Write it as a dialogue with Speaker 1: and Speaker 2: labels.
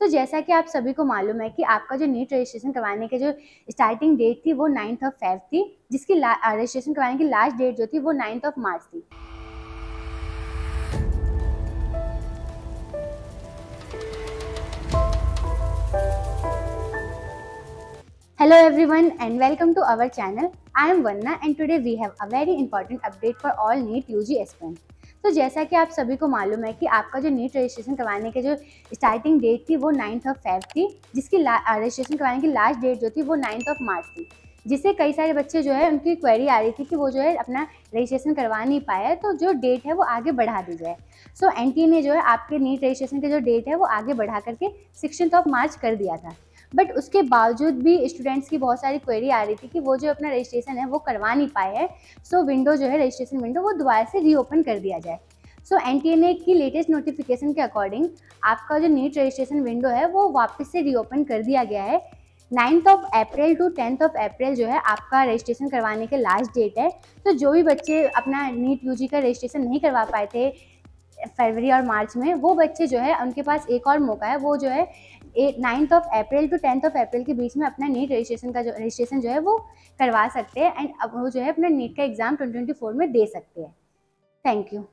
Speaker 1: तो जैसा कि आप सभी को मालूम है कि आपका जो नीट रजिस्ट्रेशन करवाने की जो स्टार्टिंग डेट थी वो नाइन्थ ऑफ़ फेफ थी, जिसकी रजिस्ट्रेशन करवाने की लास्ट डेट जो थी वो नाइन्थ ऑफ़ मार्च थी। Hello everyone and welcome to our channel I am Vanna and today we have a very important update for all NEET UG aspirants तो जैसा कि आप सभी को मालूम है कि आपका जो नीट रजिस्ट्रेशन करवाने के जो स्टार्टिंग डेट थी, वो नाइन्थ ऑफ़ फेब थी, जिसकी रजिस्ट्रेशन करवाने की लास्ट डेट जो थी, वो नाइन्थ ऑफ़ मार्च थी, जिससे कई सारे बच्चे जो है, उनकी क्वेरी आ रही थी कि वो जो है, अपना रजिस्ट्रेशन करवा नहीं पाया तो जो डेट है, वो आगे बढ़ा दी जाए। सो एन ने जो है, आपके नीट रजिस्ट्रेशन के जो डेट है, वो आगे बढ़ा करके सिक्सटीन ऑफ़ मार्च कर दिया था। बट उसके बावजूद भी स्टूडेंट्स की बहुत सारी क्वेरी आ रही थी कि वो जो अपना रजिस्ट्रेशन है, वो करवा नहीं पाए हैं। सो विंडो जो है रजिस्ट्रेशन विंडो वो दोबारा से रीओपन कर दिया जाए। So N T N A की लेटेस्ट नोटिफिकेशन के अकॉर्डिंग आपका जो नीट रजिस्ट्रेशन विंडो है, वो वापस से रीओपन कर दिया गया है। Ninth of April to tenth of April जो है, आपका रजिस्ट्रेशन करवाने के लास्ट डेट है। तो जो भी बच्चे अपना नीट यूजी का रजिस्ट्रेशन नहीं करवा पाए थे फरवरी और मार्च में, वो बच्चे जो है, उनके पास एक और मौका है, वो जो है ninth of April to tenth of April के बीच में अपना नीट रजिस्ट्रेशन का जो रजिस्ट्रेशन जो है, वो करवा सकते हैं एंड अब वो जो है, अपना नीट का एग्ज़ाम ट्वेंटी ट्वेंटी फोर में दे सकते हैं। Thank you